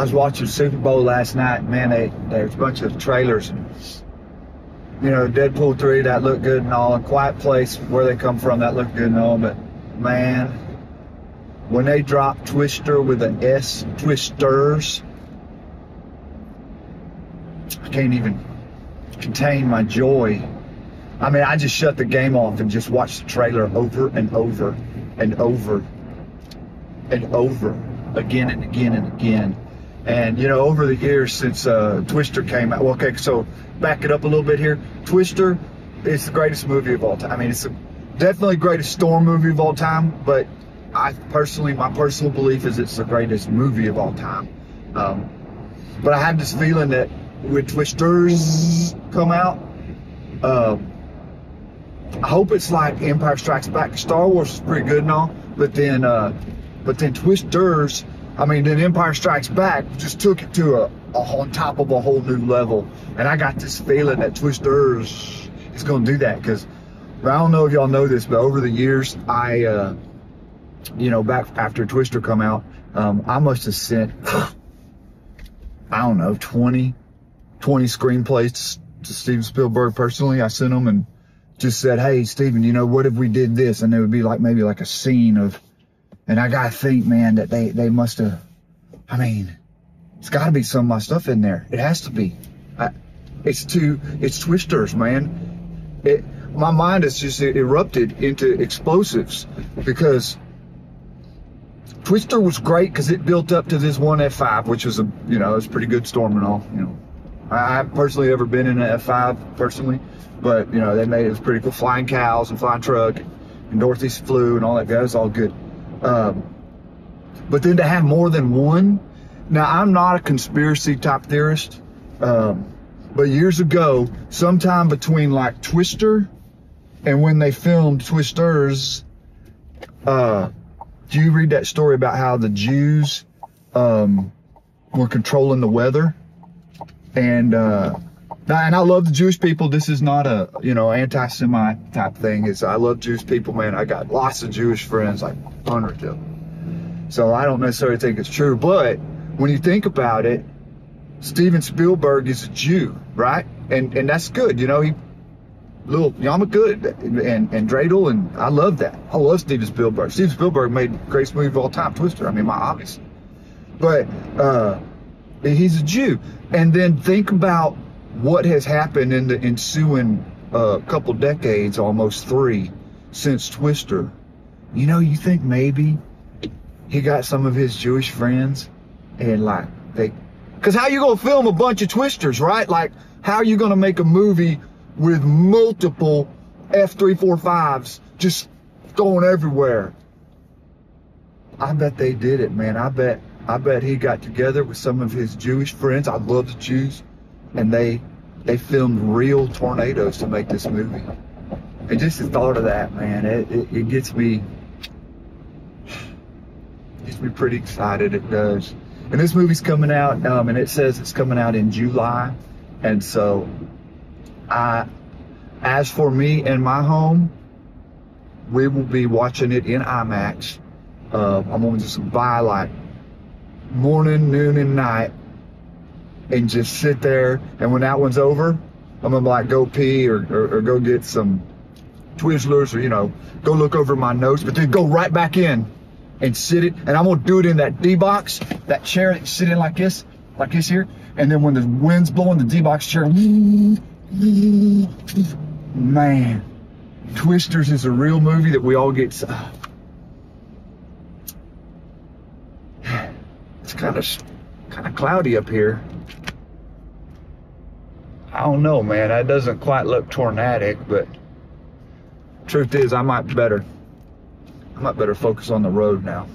I was watching Super Bowl last night. Man, they there's a bunch of trailers. And, you know, Deadpool three that looked good and all. A Quiet Place, where they come from, that looked good and all. But man, when they drop Twister with an S, Twisters, I can't even contain my joy. I mean, I just shut the game off and just watched the trailer over and over and over and over again and again and again. And you know, over the years since uh, Twister came out, well, okay, so back it up a little bit here. Twister is the greatest movie of all time. I mean, it's a, definitely greatest storm movie of all time, but I personally, my personal belief is it's the greatest movie of all time. Um, but I had this feeling that when Twisters come out, uh, I hope it's like Empire Strikes Back. Star Wars is pretty good and all, but then, uh, but then Twisters, I mean, then Empire Strikes Back just took it to a, a on top of a whole new level. And I got this feeling that Twisters is going to do that because I don't know if y'all know this, but over the years, I, uh, you know, back after Twister come out, um, I must have sent, I don't know, 20, 20 screenplays to Steven Spielberg personally. I sent them and just said, Hey, Steven, you know, what if we did this? And it would be like maybe like a scene of, and I gotta think, man, that they, they must have, I mean, it's gotta be some of my stuff in there. It has to be. I, it's too, it's twisters, man. It, my mind has just erupted into explosives because Twister was great because it built up to this one F5, which was a, you know, it's pretty good storm and all, you know. I haven't personally ever been in an F5 personally, but you know, they made it was pretty cool. Flying cows and flying truck and Dorothy's flew and all that. That was all good. Um, but then to have more than one, now I'm not a conspiracy type theorist, um, but years ago, sometime between like Twister and when they filmed Twisters, uh, do you read that story about how the Jews um, were controlling the weather? And uh, and I love the Jewish people. This is not a you know anti-Semite type thing. Is I love Jewish people, man. I got lots of Jewish friends, like hundreds of them. So I don't necessarily think it's true, but when you think about it, Steven Spielberg is a Jew, right? And and that's good. You know, he little yarmulke and and Dreidel, and I love that. I love Steven Spielberg. Steven Spielberg made greatest movie of all time, Twister. I mean, my obvious. But uh, he's a Jew, and then think about what has happened in the ensuing uh, couple decades, almost three, since Twister. You know, you think maybe he got some of his Jewish friends and like they, cause how you gonna film a bunch of Twisters, right? Like, how are you gonna make a movie with multiple F345s just going everywhere? I bet they did it, man. I bet, I bet he got together with some of his Jewish friends. I love the Jews and they they filmed real tornadoes to make this movie. And just the thought of that, man, it, it, it gets me gets me pretty excited. It does. And this movie's coming out, um, and it says it's coming out in July. And so, I, as for me and my home, we will be watching it in IMAX. Uh, I'm going to just buy like morning, noon, and night and just sit there. And when that one's over, I'm gonna like go pee or, or, or, go get some Twizzlers or, you know, go look over my notes, but then go right back in and sit it. And I'm gonna do it in that D box, that chair that you sit in like this, like this here. And then when the wind's blowing, the D box chair, man, Twisters is a real movie that we all get. Uh, it's kind of kind of cloudy up here. I don't know, man. That doesn't quite look tornadic, but truth is, I might better, I might better focus on the road now.